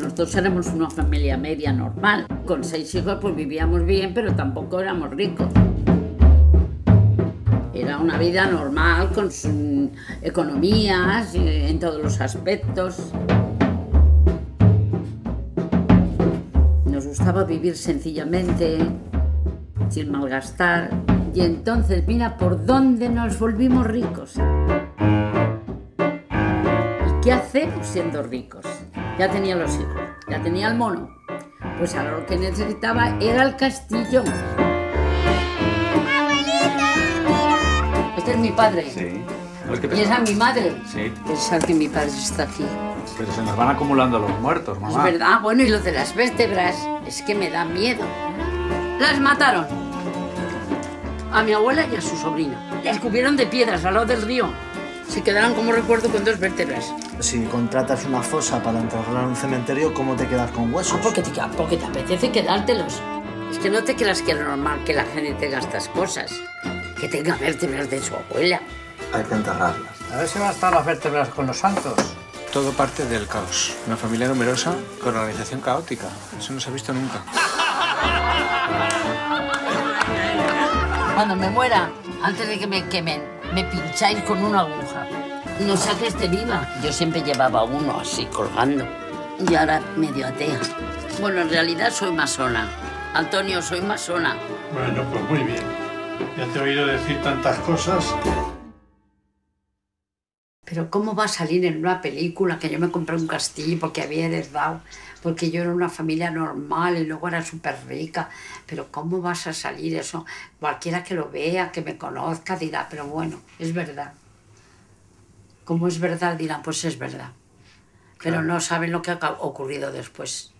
Nosotros éramos una familia media normal. Con seis hijos pues vivíamos bien, pero tampoco éramos ricos. Era una vida normal con sus economías eh, en todos los aspectos. Nos gustaba vivir sencillamente, sin malgastar. Y entonces mira por dónde nos volvimos ricos. ¿Y qué hacemos siendo ricos? Ya tenía los hijos, ya tenía el mono. Pues ahora lo que necesitaba era el castillo. Este es mi padre. Sí. Y esa es mi madre. Sí. Pensar que mi padre está aquí. Pero se nos van acumulando los muertos, Es mamá. verdad. Ah, bueno, y lo de las vértebras es que me da miedo. Las mataron. A mi abuela y a su sobrina. Las cubrieron de piedras al lado del río. Se quedaron como recuerdo con dos vértebras. Si contratas una fosa para enterrar en un cementerio, ¿cómo te quedas con huesos? Ah, porque te, porque te apetece quedártelos. Es que no te creas que es normal que la gente tenga estas cosas. Que tenga vértebras de su abuela. Hay que enterrarlas. A ver si van a estar las vértebras con los santos. Todo parte del caos. Una familia numerosa con organización caótica. Eso no se ha visto nunca. Cuando me muera, antes de que me quemen, me pincháis con una aguja. No sé que esté viva. Yo siempre llevaba uno así colgando. Y ahora medio atea. Bueno, en realidad soy masona. Antonio, soy masona. Bueno, pues muy bien. Ya te he oído decir tantas cosas. Pero ¿cómo va a salir en una película que yo me compré un castillo porque había heredado, porque yo era una familia normal y luego era súper rica? Pero ¿cómo vas a salir eso? Cualquiera que lo vea, que me conozca, dirá, pero bueno, es verdad. Como es verdad, dirán, pues es verdad. Pero no saben lo que ha ocurrido después.